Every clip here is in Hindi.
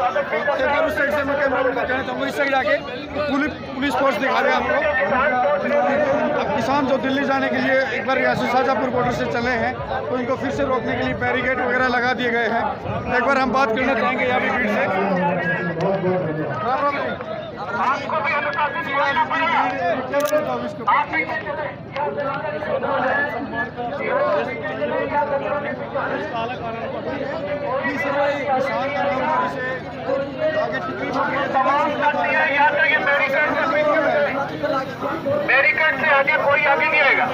साइड से मैं कैमरा साइड आके पुलिस पुलिस फोर्स दिखा रहे हैं हमको अब किसान जो दिल्ली जाने के लिए एक बार शाहजहाँपुर बॉर्डर से चले हैं तो इनको फिर से रोकने के लिए बैरिकेड वगैरह लगा दिए गए हैं एक बार हम बात करना चाहेंगे यहाँ भी भीड़ से। आपको भी अनुशासित होना पड़ेगा आप भी तमाम साथियाँ यहाँ से बैरिकेड से आगे कोई आगे नहीं आएगा।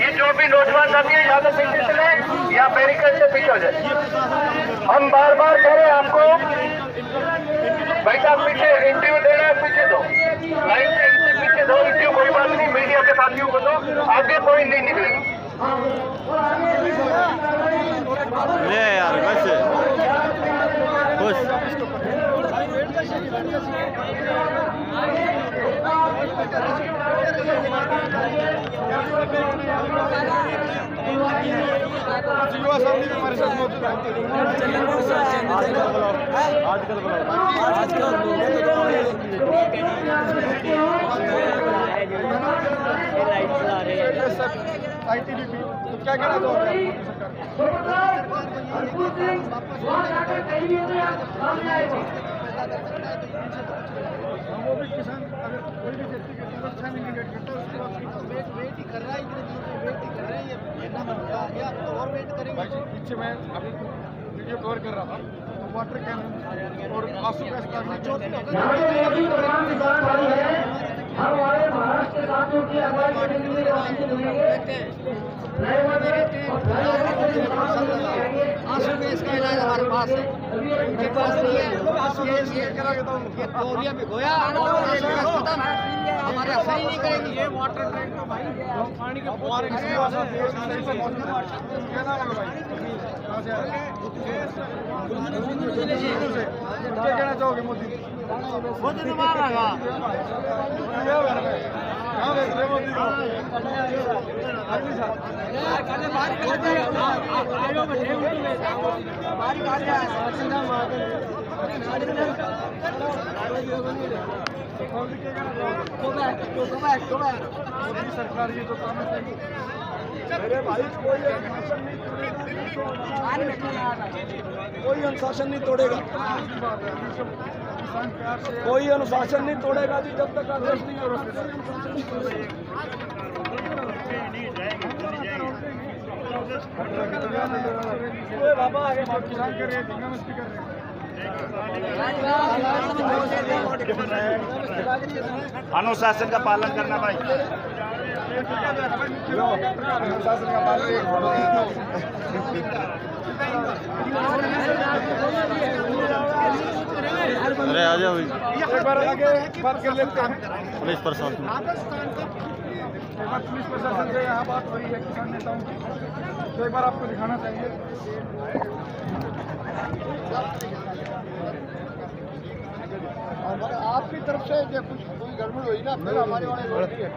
ये जो भी नौजवान साथी है यहाँ से पीछे चले या बैरिकेड से पीछे हो जाए। हम बार बार कह रहे हैं आपको भाई साहब पीछे इंटरव्यू दे रहे हैं पीछे दो। लाइन से इनसे पीछे दो इंटरव्यू कोई बात नहीं मीडिया के साथियों को दो आगे कोई नहीं निकलेगा। ले यार कैसे खुश युवा भी हमारे साथ मौजूद हैं। आईटीडीपी तो क्या कहना चाहोगे मोदी सरकार हाँ, वो भी किसान अगर कोई भी व्यक्ति के साथ अच्छा नहीं निगेट करता उसके बाद वेट वेट ही कर रहा है इतने दिनों से वेट ही कर रहे हैं ये लेना आगे आप तो और वेट करेंगे। भाई पीछे मैं अभी वीडियो कवर कर रहा था तो वाटर कैनन और आँसू का इस्तेमाल आँसू इसका इलाज हमारे पास है? उनके पास नहीं है। आँसू ये ये ये तौलिया में गोया और आँसू का खत्म हमारे सही नहीं करेंगे ये वाटर टैंक तो भाई पानी के फुहारे किसी है, है। क्या है कहना चाहोगे मोदी मोदी तो कोई अनुशासन नहीं तोड़ेगा। कोई अनुशासन नहीं तोड़ेगा जी जब तक आदेश नहीं बाबा आगे किसान कर रहे हैं धींगा मस्ती कर रहे अनुशासन का पालन करना भाई। अनुशासन का पालन अरे आ जाओ एक बार आगे बात कर। लेते पुलिस प्रशासन। पुलिस प्रशासन से यहाँ बात हो रही है किसान नेताओं की। तो एक बार आपको दिखाना चाहिए। आपकी तरफ़ से जो कुछ कोई गड़बड़ हुई ना? फिर हमारे वाले साहब आ जाओ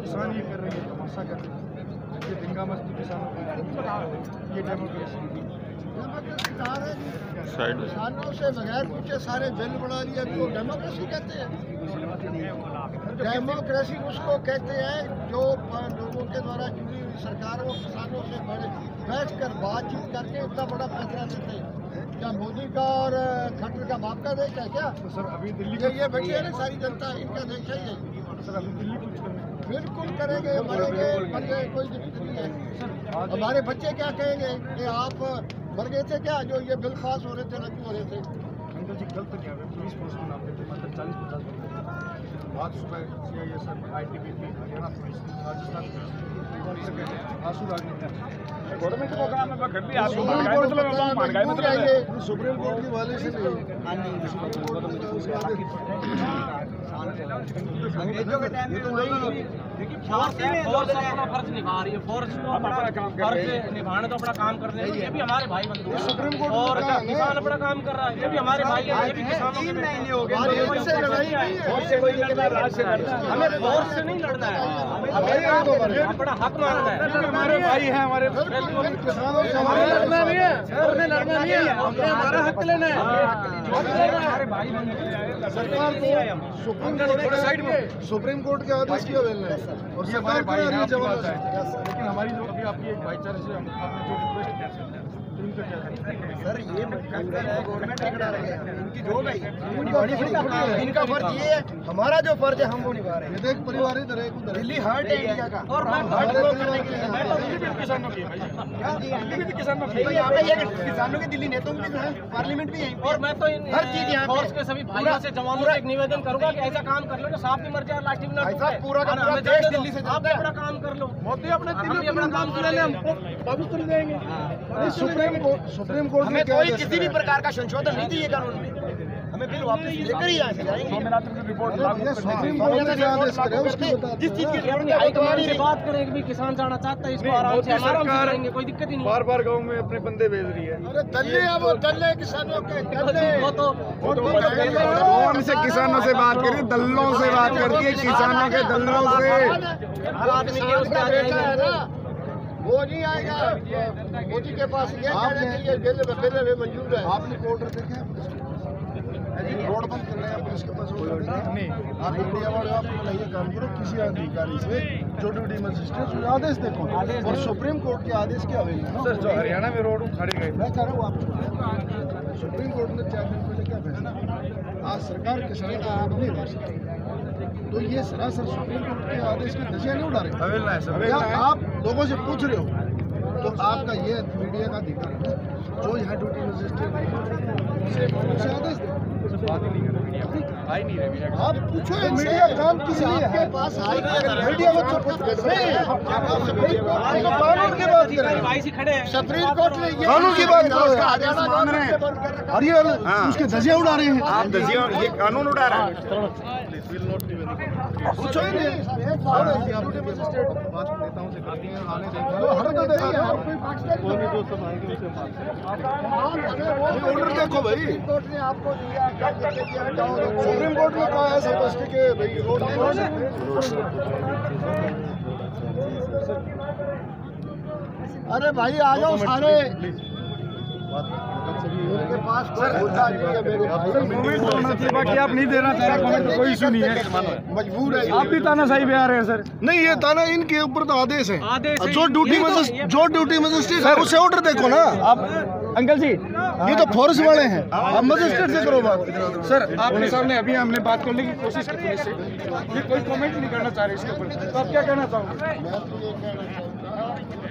किसान ये कर रहे हैं तमाशा कर रहे हैं ये किसानों की ये डेमोक्रेसी किसानों से बगैर पूछे सारे बिल बना लिए तो डेमोक्रेसी कहते हैं डेमोक्रेसी उसको कहते हैं जो लोगों के द्वारा चुनी हुई सरकार वो किसानों से बैठ कर बातचीत करके इतना बड़ा फैसला लेते हैं। क्या मोदी का और अ, खट्टर का बाप का देश है क्या तो सर अभी दिल्ली ये ये बैठी है ना सारी जनता इनका देश है ये। सर अभी दिल्ली कुछ करने बिल्कुल करेंगे मरेंगे मरेंगे कोई दिक्कत नहीं है। हमारे बच्चे क्या कहेंगे? कि आप मर गए थे क्या जो ये बिल पास हो रहे थे रद्द हो रहे थे? अंकल जी गलत आ रहे पुलिस फोर्स को मतलब चालीस पचास सुबह C I S I T B P Haryana police Rajasthan police. Government को काम है। कर लिया आपको सुप्रीम कोर्ट मतलब है, का महँगाई मतलब ये सुप्रीम कोर्ट की वायलेशन है ये तो वही फोर्स है फोर्स अपना फ़र्ज़ निभा रही है फोर्स को अपना फ़र्ज़ निभाने तो अपना काम कर रहे हैं ये भी हमारे भाई बंधु हैं। सुप्रीम कोर्ट और है। किसान अपना काम कर रहा है ये भी हमारे भाई हैं ये भी किसानों के हैं। है। से कोई है। हमें फोर्स से नहीं लड़ना है। है तो अपना हक मांगना है। हमारे भाई हैं हमारे किसानों से लड़ना भी है। हमें लड़ना नहीं है। हमने हमारा हक लेना है। हमारे भाई बंधु सरकार को सुप्रीम कोर्ट के में सुप्रीम कोर्ट के आदेश की अवहेलना है? और ये हमारे भाई लेकिन हमारी जो अभी आपकी एक भाईचारे से आपने जो रिक्वेस्ट सर ये गवर्नमेंट है इनकी जॉब है इनका फ़र्ज़ ये है। हमारा जो फ़र्ज़ है हम वो निभा रहे हैं। देख परिवार है है। दिल्ली हार्ट है इंडिया का। और मैं के लिए मैं तो दिल्ली किसानों की है भाई दिल्ली भी किसानों की तो यहाँ पे ये किसानों की दिल्ली नेताओं की है। पार्लियामेंट भी यहीं और मैं तो हर चीज़ यहाँ पे- फोर्स के सभी भाइयों से जवानों से एक निवेदन करूँगा कि ऐसा काम कर लो और लाठी भी भाई टूटे। साहब, पूरा का पूरा देश दिल्ली से आप अपना काम कर लो। मोदी अपने अपना काम कर ले हमको जाएँगे। सुप्रीम कोर्ट सुप्रीम कोर्ट हमें ने कोई किसी भी प्रकार का संशोधन नहीं चाहिए कानून में। हमें बिल वापस लेकर ही यहाँ से जाएँगे स्वामीनाथन की रिपोर्ट अरे लागू भैया, करने सुप्रीम की- कोर्ट ने क्या आदेश करे उसकी बता जिस चीज़ की हाईकमान से बात करें भी किसान जाना चाहता है इसको आराम से सरकार कोई दिक्कत ही नहीं है। बार बार गाँव में अपने बंदे भेज रही है। अरे दल्ले दल्ले किसानों के दल्ले वो तो से किसानों से बात करी दल्लों से बात करती है किसानों के दल्लों से। हर आदमी के उसके आ बेटा है ना। वो नहीं आएगा। मोदी के पास ये बिल बिल में मंजूर है। आपने ऑर्डर देखे रोड बंद कर रहे हैं पुलिस के पास नहीं आप मीडिया वाले आप ये काम करो किसी अधिकारी से जो ड्यूटी मजिस्ट्रेट से आदेश देखो। और सुप्रीम कोर्ट के आदेश की अवहेलना सर जो हरियाणा में रोड उखाड़ी मैं कह रहा हूँ आप सुप्रीम कोर्ट ने चार दिन पहले क्या फैसला आज सरकार किसानों का रोड नहीं तो ये सरासर सुप्रीम कोर्ट के आदेश के धज्जियाँ नहीं उड़ा रहे। है क्या आप लोगों से पूछ रहे हो? तो आपका ये मीडिया का अधिकार है। जो यहाँ ड्यूटी मजिस्ट्रेट है उसे उसे आदेश दो। ही आप पूछो मीडिया काम किस लिए है पास मीडिया को चुप नहीं तो कानून की बात कर रहे हैं। सुप्रीम कोर्ट ने ये कानून की बात कर रहे हैं। हरियाणा रहे हैं। ने है। हाँ। उसके धजिया उड़ा रहे हैं। आप दजिया ये कानून उड़ा रहे हैं। पूछो ही नहीं। मजिस्ट्रेट बात नेताओं से करती हैं आने देंगे तो हर तो नहीं है। ऑर्डर देखो भाई। कोर्ट ने आपको दिया क्या कहते हैं कि हटाओ। लोगों को। सुप्रीम कोर्ट ने कहा है स्पष्ट कि भाई रोड अरे भाई आ जाओ सारे। बाकी आप नहीं देना चाह रहे तो कोई इशू नहीं है। मजबूर है आप भी तानाशाही पे आ रहे हैं सर। नहीं ये ताना इनके ऊपर तो आदेश है। जो ड्यूटी तो- जो ड्यूटी मजिस्ट्रेट है उसे ऑर्डर देखो ना। आप अंकल जी। ये तो फोर्स वाले हैं। आप मजिस्ट्रेट से करो बात। सर आपके सामने अभी हमने बात करने की कोशिश की पुलिस से। ये कोई कमेंट नहीं करना चाह रहे इसके ऊपर। तो आप क्या कहना चाहोगे?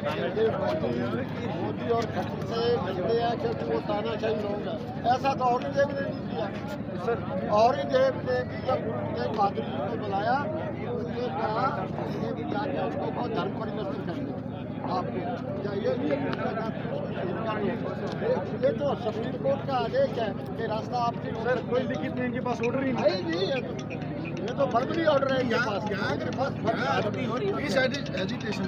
मोदी और खट्टर से मिलते हैं क्योंकि वो तानाशाही लोग हैं। ऐसा तो औरंगज़ेब ने नहीं किया। सर। औरंगज़ेब ने भी जब उनके बहादुर जी को बुलाया उसने कहा ये जाके उसको बहुत धर्म परिवर्तन कर दिया आपको या ये तो सुप्रीम कोर्ट का आदेश है कि रास्ता आपकी सर कोई लिखित नहीं इनके पास ऑर्डर ही नहीं ही। नहीं है ये तो फर्जी ऑर्डर है इनके यहाँ के पास इस एजिटेशन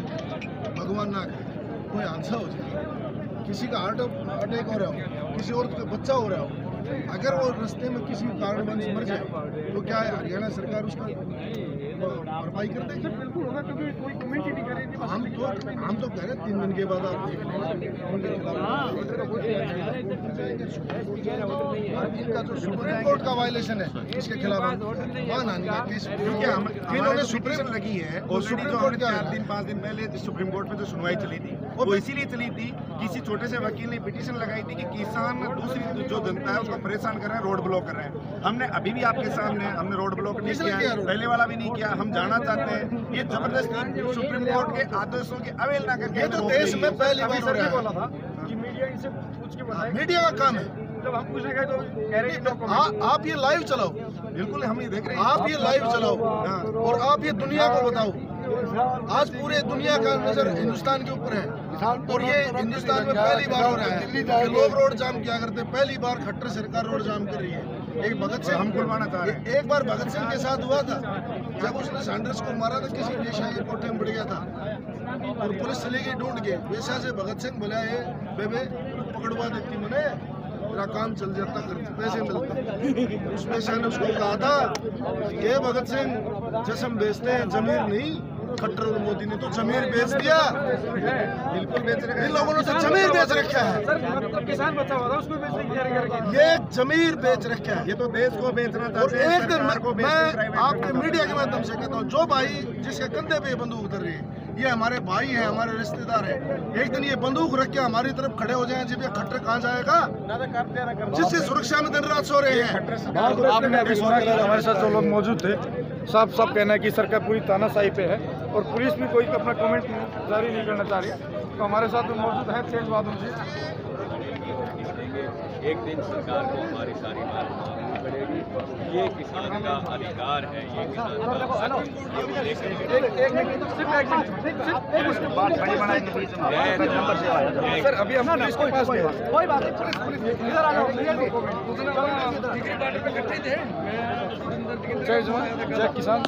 भगवान ना करे। कोई हादसा हो जाए। किसी का हार्ट अटैक हो रहा हो किसी और का बच्चा हो रहा हो अगर वो रास्ते में किसी कारणवश मर जाए तो क्या है हरियाणा सरकार उसका भरपाई कर देगी? बिल्कुल होगा क्योंकि कोई कमेंट ही नहीं कर रही हम तो हम तो कह रहे हैं तीन दिन के बाद आप देख लें उनके खिलाफ इनका जो सुप्रीम कोर्ट का वायलेशन है इसके खिलाफ आने का केस क्योंकि हम इन्होंने सुप्रीम लगी है और सुप्रीम कोर्ट हमने चार दिन पाँच दिन पहले सुप्रीम कोर्ट में जो सुनवाई चली थी। वो इसीलिए चली थी किसी छोटे से वकील ने पिटीशन लगाई थी कि किसान दूसरी जो जनता है उसको परेशान कर रहे हैं रोड ब्लॉक कर रहे हैं। हमने अभी भी आपके सामने हमने रोड ब्लॉक नहीं किया है? पहले वाला भी नहीं किया हम जाना चाहते हैं। ये ज़बरदस्ती सुप्रीम कोर्ट के आदेशों की अवहेलना करके तो देश में पहली बार हो रहा कि मीडिया इनसे पूछ के है मीडिया का काम है। जब हम पूछने गए तो कह रहे हैं। आ, आप ये लाइव चलाओ। बिल्कुल हम ये देख रहे हैं। आप ये लाइव चलाओ। और आप ये दुनिया को बताओ। आज पूरे दुनिया का नज़र हिंदुस्तान के ऊपर है। और ये हिंदुस्तान में पहली बार हो रहा है कि लोग रोड जाम किया करते हैं। पहली बार खट्टर सरकार रोड जाम कर रही है। एक भगत सिंह हम खुलवाना चाह रहे हैं। एक बार भगत सिंह के साथ हुआ था। जब उसने सैंडर्स को मारा था किसी वेशा के कोठे में बढ़ गया था। और पुलिस चली गई ढूंढ के। वेशा से भगत सिंह बोला ये बेबे पकड़वा देती मैंने तेरा काम चल जाता कर पैसे मिलते उस वेशा ने उसको कहा था ये भगत सिंह जसम बेचते हैं जमीर नहीं खट्टर और मोदी ने तो जमीर बेच दिया। बिल्कुल बेच रहे इन लोगों ने तो जमीर बेच रखा है। सर मतलब किसान बचा हुआ था उसको बेचने की तैयारी करके ये जमीर बेच रखा है। ये तो देश को बेचना और एक दिन मैं आपके मीडिया के माध्यम से कहता हूँ जो भाई जिसके कंधे पे बंदूक उतर रही है ये हमारे भाई हैं, हमारे रिश्तेदार हैं। एक दिन ये बंदूक रख के हमारी तरफ़ खड़े हो जाए जब ये खट्टर कहाँ जाएगा? जिससे सुरक्षा में दिन रात सो रहे हैं। सुना हमारे साथ जो लोग मौजूद थे, सब सब कहना है की सरकार पूरी तानाशाही पे है और पुलिस भी कोई अपना कमेंट जारी नहीं करना चाह रही। तो हमारे साथ मौजूद है तेज बहादुर जी एक दिन सरकार को हमारी सारी बात माननी पड़ेगी। ये किसान का अधिकार है ये किसान का है। सर अभी हम पुलिस के पास कोई बात नहीं। पुलिस पुलिस इधर आ जाओ डिग्री पार्टी पे इकट्ठे थे जय जवान। जय किसान